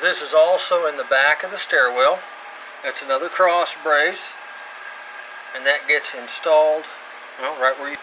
this is also in the back of the stairwell. That's another cross brace. And that gets installed well, right where you